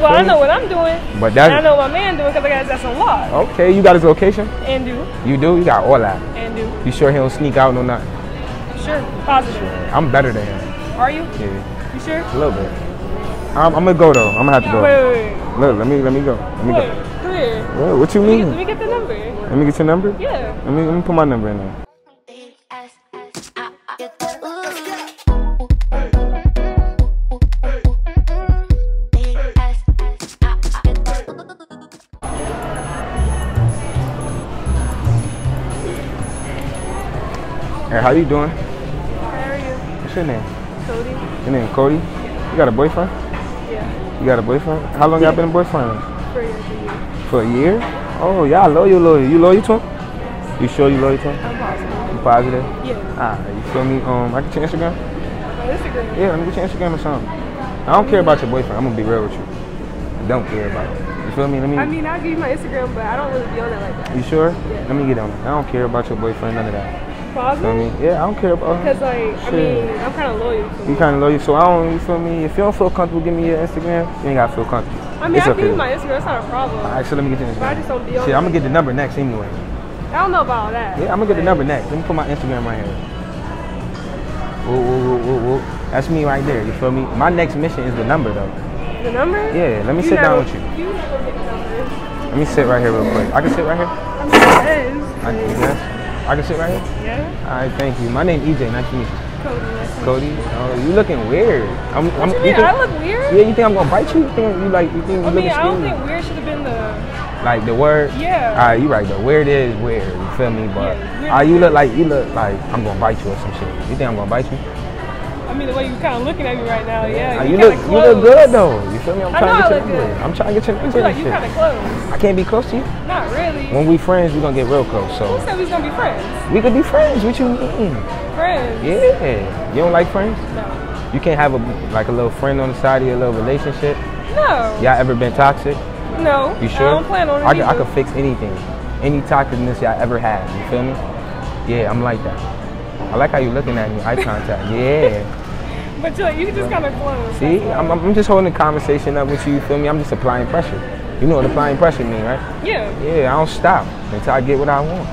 Well, I know what I'm doing. But And I know what my man doing because I got his ass unlocked. okay. You got his location? And do. You do? You got all that. And do. You sure he don't sneak out no nothing? Sure. Positive. I'm better than him. Are you? Yeah, You sure? a little bit. I'm, I'm gonna go though. I'm gonna have to go. Wait, wait, wait. Look, let me let me go. Let me Wait, go. come here. What, what you Let me, get, let me get the number. Let me get your number. Yeah. Let me let me put my number in there. Hey, how you doing? How are you? What's your name? Cody? Your name Cody? You got a boyfriend? Yeah. You got a boyfriend? How long y'all been a boyfriend? For for you. For a year? Oh, yeah, I love you, loyal. You loyal to him? You sure you loyal to him? I'm possible. You positive? Yeah. Ah, you feel me? Um, I can check Instagram? My Instagram. Yeah, let me get your Instagram or something. I don't care about your boyfriend. I'm gonna be real with you. I don't care about it. You feel me? Let me. I mean, I'll give you my Instagram, but I don't really be on it like that. you sure? Yeah. Let me get on it. I don't care about your boyfriend, none of that. You feel Positive? me? Yeah, I don't care about. Because, like, I mean, I'm kind of loyal to You kind of loyal, so I don't. You feel me? If you don't feel comfortable, give me your Instagram. You ain't gotta feel comfortable. I mean, it's I'll okay. give you my Instagram. That's not a problem. Alright, so let me get your Instagram. But I just don't be on Shit, I'm gonna get the number next anyway. I don't know about all that. Yeah, I'm gonna get the number next. Let me put my Instagram right here. Whoa, whoa, whoa, whoa, whoa. That's me right there. You feel me? My next mission is the number though. The number? Yeah, let me You sit down with you. You never get the number. Let me sit right here real quick. I can sit right here. I mean, it I, yes. I can sit right here. Yeah? All right, thank you. My name is EJ. Nice to meet you. Cody. Me. Cody. Oh, you looking weird. I'm, I'm, What you mean? think, I look weird? Yeah, you think I'm gonna bite you? You think you like? You think you I mean, I don't think weird should have been the. Like the word. Yeah. All right, you right though. Weird is weird. You feel me? But Yeah, ah, you look like you look like I'm gonna bite you or some shit. You think I'm gonna bite you? Mean, the way you kind of looking at me right now, yeah. Ah, you you look you look good though. You feel me? I'm I trying know to I get your look number. good. I'm trying to get your I number. like you kind of close. I can't be close to you. Not really. When we friends, we gonna get real close. Who So said we gonna be friends? we could be friends. What you mean? Friends? Yeah. You don't like friends? No. You can't have a like a little friend on the side of your little relationship. No. Y'all ever been toxic? No. You sure? I don't plan on it I, could- I could fix anything, any toxicness y'all ever had. You feel me? Yeah, I'm like that. I like how you're looking at me, eye contact. Yeah. But you you just of close. See. I'm, I'm just holding the conversation up with you. You feel me? I'm just applying pressure. You know what applying pressure mean, right? Yeah. Yeah, I don't stop until I get what I want.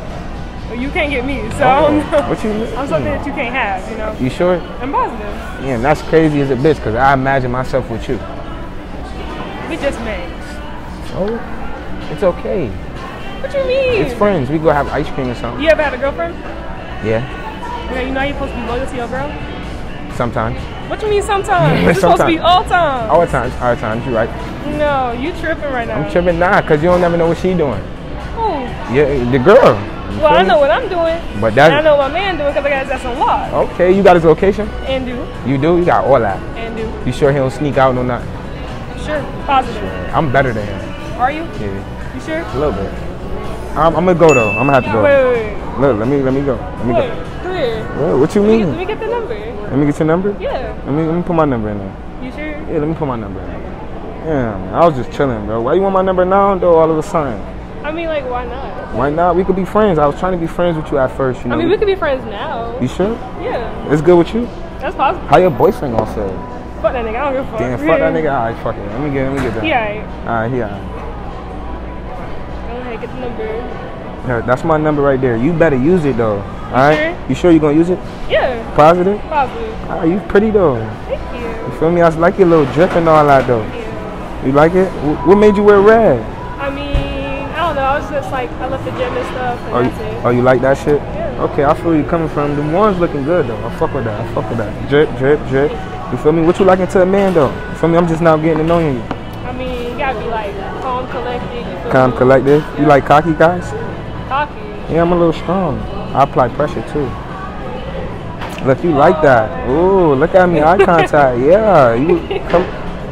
Well, you can't get me, so I don't know. What you mean? I'm something that you can't have, you know. You sure? I'm positive. Yeah, that's crazy as a bitch because I imagine myself with you. We just met. Oh, it's okay. What you mean? It's friends. We go have ice cream or something. You ever had a girlfriend? Yeah, Okay, you know you're supposed to be loyal to your girl? Sometimes. What you mean sometimes? It's supposed to be all time. All times, all times. You right. No, you tripping right now. I'm tripping now because you don't never know what she doing. Who? Yeah, the girl. Well, I know what I'm doing. But And I know what my man doing because I got his ass unlocked. Okay, you got his location. And do. You do. You got all that. And do. You sure he don't sneak out no not? Sure. Positive. I'm better than him. Are you? Yeah, You sure? a little bit. I'm, I'm gonna go though. I'm gonna have to go. Wait, wait, wait. Look, let me let me go. Let me Wait, go. Here. What, what you Let me, let me get the number. Let me get your number. Yeah. Let me let me put my number in there. You sure? Yeah, let me put my number in there. Yeah, man, I was just chilling, bro. Why you want my number now, though? All of a sudden. I mean, like, why not? Why not? We could be friends. I was trying to be friends with you at first. You know. I mean, we could be friends now. You sure? Yeah. It's good with you. That's possible. How your boyfriend gonna feel? Fuck that nigga. I don't give a fuck. Damn, fuck that nigga. All right, fuck it. Let me get, let me get that. Yeah. All right, he all right. Go ahead, get the number. Yeah, that's my number right there. You better use it though. All right. sure? You sure you're gonna use it? Yeah. Positive. Positive. All right, you pretty though. Thank you. You feel me? I like your little drip and all that though. Yeah. You like it? What made you wear red? I mean, I don't know. I was just like, I left the gym and stuff, and Oh, you, that's it. oh, you like that shit? Yeah. Okay, I feel where you coming from. The ones looking good though. I fuck with that. I fuck with that. Drip, drip, drip. You feel me? What you liking to a man though? You feel me? I'm just now getting to know you. I mean, you gotta be like calm, collected. Calm, me? collective. You like cocky guys? Cocky. Yeah, I'm a little strong. I apply pressure too. Look, you like that. Ooh, look at me, eye contact. Yeah, you come.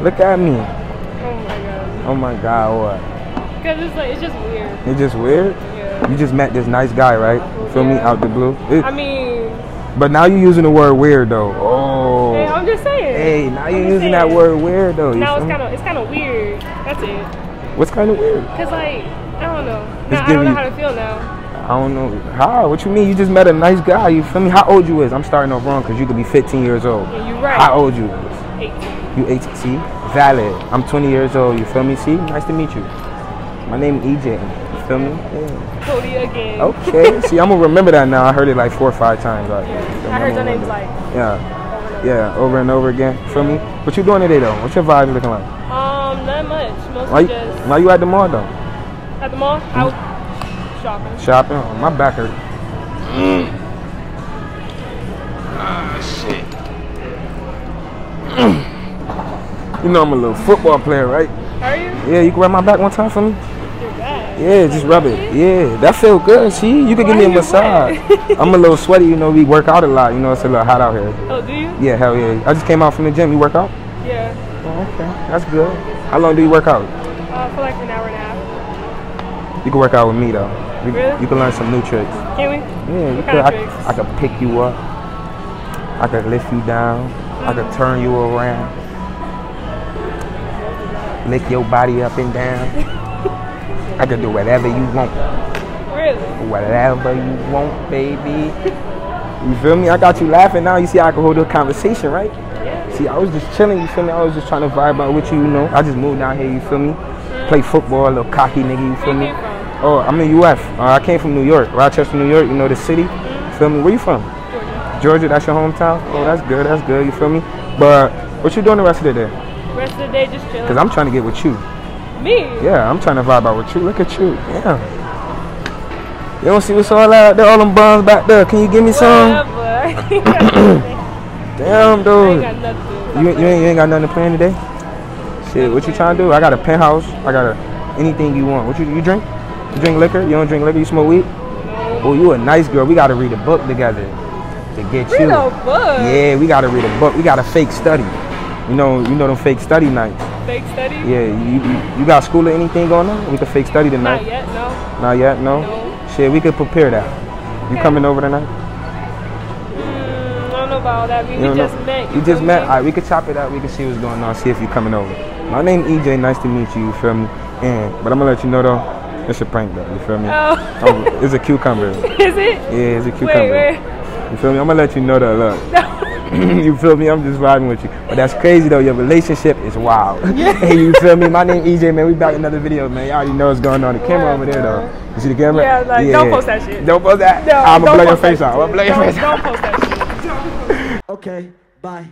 Look at me. Oh my god. Oh my God, what? Cause it's like it's just weird. It's just weird. Yeah. You just met this nice guy, right? You feel me? Out the blue. It- I mean, but now you're using the word weird though. Oh. hey, I'm just saying. Hey, now you're using that word weird though. You Now it's kind of it's kind of weird. That's it. What's kind of weird? Cause like I don't know. Now, I don't know how to feel now. I don't know. How? What you mean? You just met a nice guy. You feel me? How old you is? I'm starting off wrong because you could be 15 years old. Yeah, you right. How old you is? 18. You 18. See? valid. I'm 20 years old. You feel me? See, nice to meet you. My name is EJ. You feel me? Yeah. Cody again. Okay. See, I'm gonna remember that now. I heard it like four or five times. Like, I heard your name's like yeah, yeah, over and over again. Feel me? What you doing today though? What's your vibe looking like? Um, not much. Mostly Why, you- just why you at the mall though? at the mall. I was shopping. Shopping? Oh, my back hurt. Ah, shit. you know I'm a little football player, right? Are you? Yeah, you can rub my back one time for me? You're. Yeah, just rub it. Yeah, that feel good. See, you can give me a massage. I'm a little sweaty, you know. We work out a lot, you know. It's a little hot out here. Oh, do you? Yeah, hell yeah. I just came out from the gym. You work out? Yeah. Oh, okay, that's good. How long do you work out? Uh, for like an hour and a half. You can work out with me though. You, Really? you can learn some new tricks. Can we? Yeah, you What could. of I. I could pick you up. I could lift you down. I could mm-hmm. turn you around. Lick your body up and down. I could do whatever you want. Really? Whatever you want, baby. You feel me? I got you laughing now. You see, I can hold a conversation, right? Yeah. See, I was just chilling. You feel me? I was just trying to vibe out with you. You know, I just moved down here. You feel me? Mm-hmm. Play football, a little cocky nigga. You feel Where me? You came from? Oh, I'm in UF. Uh, I came from New York, Rochester, New York. You know the city. Feel me? Where you from? Georgia. Georgia. That's your hometown. Oh, that's good. That's good. You feel me? But what you doing the rest of the day? Rest of the day just chilling. Cause I'm trying to get with you. Me? Yeah, I'm trying to vibe out with you. Look at you. Yeah. You don't see what's all out there? All them buns back there. Can you give me some? Whatever. I ain't got nothing. Damn, dude. ain't got nothing. You, you, ain't, you ain't got nothing to plan today? Shit, what you trying to do? I got a penthouse. I got a anything you want. What you you drink? You drink liquor? You don't drink liquor? You smoke weed? Oh, you a nice girl. We got to read a book together to get Read you. a book. Yeah, we got to read a book. We got a fake study. You know, you know them fake study nights. Fake study? Yeah, you, you, you got school or anything going on? We could fake study tonight. Not yet, no. Not yet, no? No. Shit, we could prepare that. You coming over tonight? Mm, I don't know about all that. We, You we just know? met. You just met? me? Alright, we could chop it up. We can see what's going on. See if you're coming over. My name EJ. Nice to meet you. You feel me? And but I'm gonna let you know though, it's a prank though. You feel me? Oh. Um, it's a cucumber. Is it? Yeah, it's a cucumber. Wait, wait. You feel me? I'm gonna let you know that Look. No. you feel me? I'm just vibing with you. But that's crazy though. Your relationship is wild. hey, you feel me? My name EJ, man. We back in another video, man. Y'all already know what's going on. The camera over there though. You see the camera? Yeah, like, don't post that shit. Don't post that. No, I'm gonna don't blow your post that face out. I'm gonna blow shit. your Don't- face out. Don't post that shit. Okay, bye.